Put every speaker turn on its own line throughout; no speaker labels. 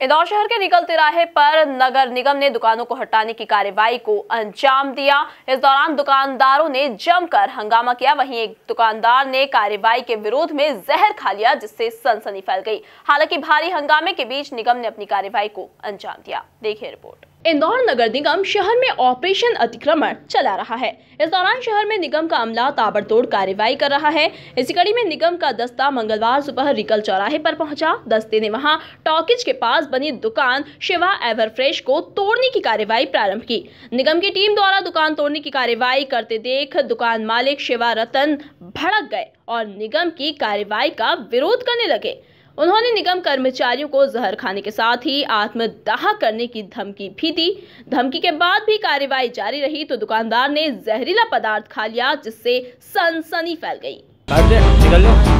इंदौर शहर के निकल तिराहे पर नगर निगम ने दुकानों को हटाने की कार्यवाही को अंजाम दिया। इस दौरान दुकानदारों ने जमकर हंगामा किया। वहीं एक दुकानदार ने कार्रवाई के विरोध में जहर खा लिया, जिससे सनसनी फैल गई। हालाँकि भारी हंगामे के बीच निगम ने अपनी कार्यवाही को अंजाम दिया। देखिए रिपोर्ट। इंदौर नगर निगम शहर में ऑपरेशन अतिक्रमण चला रहा है। इस दौरान शहर में निगम का अमला ताबड़तोड़ कार्रवाई कर रहा है। इसी कड़ी में निगम का दस्ता मंगलवार सुबह रिकल चौराहे पर पहुँचा। दस्ते ने वहाँ टॉकीज के पास बनी दुकान शिवा एवरफ्रेश को तोड़ने की कार्रवाई प्रारंभ की। निगम की टीम द्वारा दुकान तोड़ने की कार्रवाई करते देख दुकान मालिक शिवा रतन भड़क गए और निगम की कार्रवाई का विरोध करने लगे। उन्होंने निगम कर्मचारियों को जहर खाने के साथ ही आत्मदाह करने की धमकी भी दी। धमकी के बाद भी कार्यवाही जारी रही तो दुकानदार ने जहरीला पदार्थ खा लिया, जिससे सनसनी फैल गई।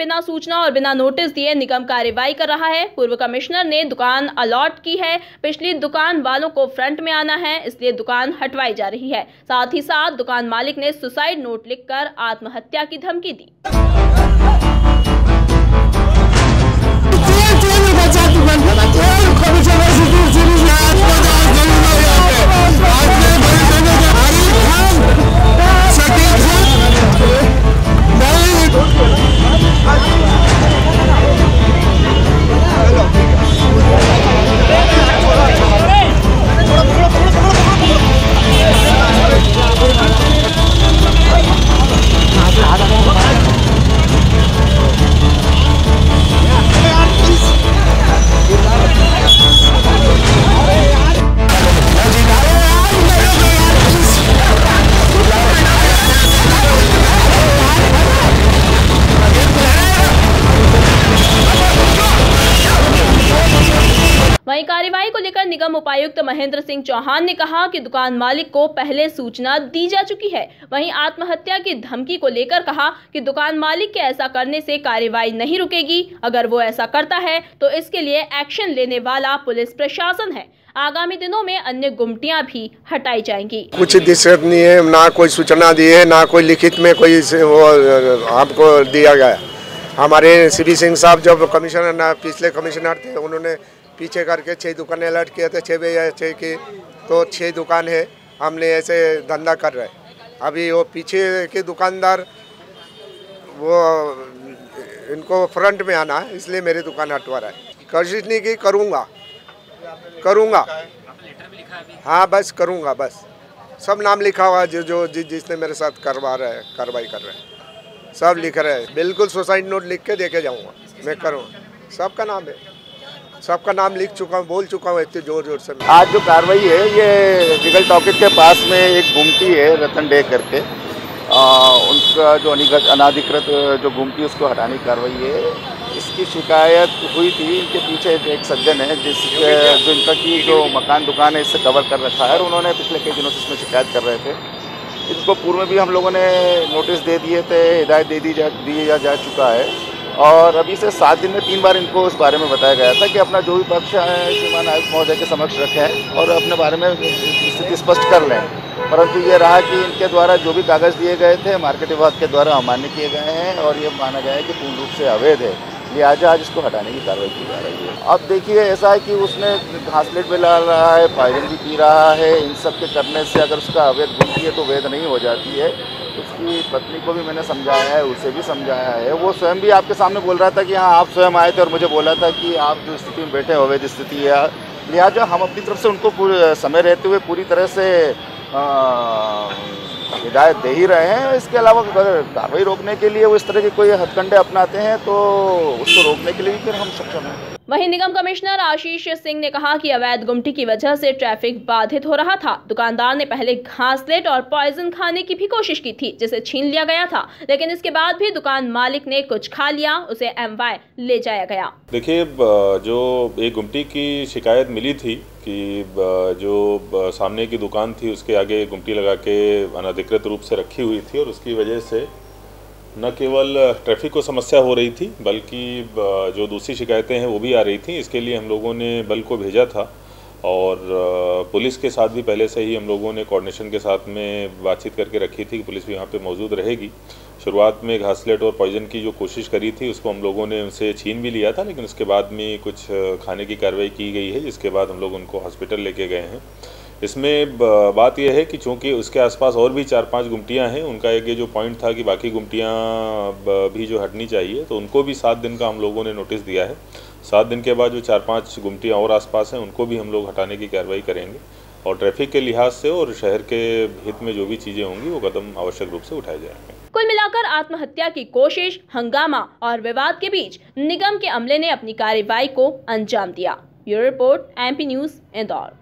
बिना सूचना और बिना नोटिस दिए निगम कार्यवाही कर रहा है। पूर्व कमिश्नर ने दुकान अलॉट की है। पिछली दुकान वालों को फ्रंट में आना है, इसलिए दुकान हटवाई जा रही है। साथ ही साथ दुकान मालिक ने सुसाइड नोट लिखकर आत्महत्या की धमकी दी। वहीं कार्यवाही को लेकर निगम उपायुक्त महेंद्र सिंह चौहान ने कहा कि दुकान मालिक को पहले सूचना दी जा चुकी है। वहीं आत्महत्या की धमकी को लेकर कहा कि दुकान मालिक के ऐसा करने से कार्यवाही नहीं रुकेगी। अगर वो ऐसा करता है तो इसके लिए एक्शन लेने वाला पुलिस प्रशासन है। आगामी दिनों में अन्य गुमटियाँ भी हटाई जाएँगी।
कुछ दिक्कत नहीं है, ना कोई सूचना दी है, ना कोई लिखित में कोई वो आपको दिया गया। हमारे सी सिंह साहब जब कमिश्नर, ना पिछले कमिश्नर थे, उन्होंने पीछे करके छः दुकानें अलर्ट किए थे छः बजे छः की तो छः दुकान है। हमने ऐसे धंधा कर रहे अभी वो पीछे के दुकानदार, वो, इनको फ्रंट में आना है, इसलिए मेरी दुकान हटवा रहा है। कोशिश नहीं की, करूँगा। करूँगा। हाँ बस करूँगा, बस। सब नाम लिखा हुआ जो जो, जिस, जिसने मेरे साथ करवा रहे हैं, कार्रवाई कर रहे हैं। सब लिख रहे हैं। बिल्कुल सुसाइड नोट लिख के देके जाऊँगा। मैं करूँगा। सबका नाम है। सबका नाम लिख चुका हूँ बोल चुका हूँ इतने ज़ोर ज़ोर से
आज जो कार्रवाई है ये रिगल टॉकेट के पास में एक गुमटी है रतन डे करके। आ, उनका जो अनिगत अनाधिकृत जो गुमटी उसको हटाने की कार्रवाई है। इसकी शिकायत हुई थी इनके पीछे एक सज्जन है जिस जो इनका की जो मकान दुकान है इससे कवर कर रखा है और उन्होंने पिछले कई दिनों से इसमें शिकायत कर रहे थे। इसको पूर्व में भी हम लोगों ने नोटिस दे दिए थे हिदायत दे दी जा दी जा, जा चुका है। और अभी से सात दिन में तीन बार इनको इस बारे में बताया गया था कि अपना जो भी पक्ष है, श्रीमान आयुक्त महोदय के समक्ष रखें और अपने बारे में स्थिति स्पष्ट कर लें। परंतु ये रहा कि इनके द्वारा जो भी कागज़ दिए गए थे, मार्केट विभाग के द्वारा अमान्य किए गए हैं और ये माना गया है कि पूर्ण रूप से अवैध है। लिहाजा आज इसको हटाने की कार्रवाई की जा रही है। अब देखिए, ऐसा है कि उसने घासलेट भी ला रहा है, फायरिंग भी पी रहा है, इन सब के करने से अगर उसका अवैध गुमती है तो वैध नहीं हो जाती है। उसकी पत्नी को भी मैंने समझाया है, उसे भी समझाया है। वो स्वयं भी आपके सामने बोल रहा था कि हाँ आप स्वयं आए थे और मुझे बोला था कि आप जो स्थिति में बैठे हुए जिस स्थिति है। लिहाजा हम अपनी तरफ़ से उनको समय रहते हुए पूरी तरह से हिदायत दे ही रहे हैं। इसके अलावा अगर कार्रवाई रोकने के लिए वो इस तरह के कोई हथकंडे अपनाते हैं तो उसको रोकने के लिए फिर हम सक्षम हैं।
वहीं निगम कमिश्नर आशीष सिंह ने कहा कि अवैध गुमटी की वजह से ट्रैफ़िक बाधित हो रहा था। दुकानदार ने पहले घासलेट और पॉइजन खाने की भी कोशिश की थी जिसे छीन लिया गया था। लेकिन इसके बाद भी दुकान मालिक ने कुछ खा लिया उसे एमवाय ले जाया गया।
देखिए जो एक गुमटी की शिकायत मिली थी कि जो सामने की दुकान थी, उसके आगे गुमटी लगा के अनधिकृत रूप से रखी हुई थी और उसकी वजह से न केवल ट्रैफ़िक को समस्या हो रही थी, बल्कि जो दूसरी शिकायतें हैं वो भी आ रही थी। इसके लिए हम लोगों ने बल को भेजा था और पुलिस के साथ भी पहले से ही हम लोगों ने कोऑर्डिनेशन के साथ में बातचीत करके रखी थी कि पुलिस भी यहाँ पे मौजूद रहेगी। शुरुआत में घासलेट और पॉइजन की जो कोशिश करी थी, उसको हम लोगों ने उनसे छीन भी लिया था, लेकिन उसके बाद में कुछ खाने की कार्रवाई की गई है, जिसके बाद हम लोग उनको हॉस्पिटल लेके गए हैं। इसमें बात यह है कि चूँकि उसके आसपास और भी चार पाँच गुमटियाँ हैं, उनका एक ये जो पॉइंट था कि बाकी गुमटियाँ भी जो हटनी चाहिए तो उनको भी सात दिन का हम लोगों ने नोटिस दिया है। सात दिन के बाद जो चार पाँच गुमटियाँ और आसपास हैं, उनको भी हम लोग हटाने की कार्रवाई करेंगे, और ट्रैफ़िक के लिहाज से और शहर के हित में जो भी चीज़ें होंगी, वो कदम आवश्यक रूप से उठाए जाएँगे।
कुल मिलाकर आत्महत्या की कोशिश, हंगामा और विवाद के बीच निगम के अमले ने अपनी कार्रवाई को अंजाम दिया। Bureau report, MP news, Indore.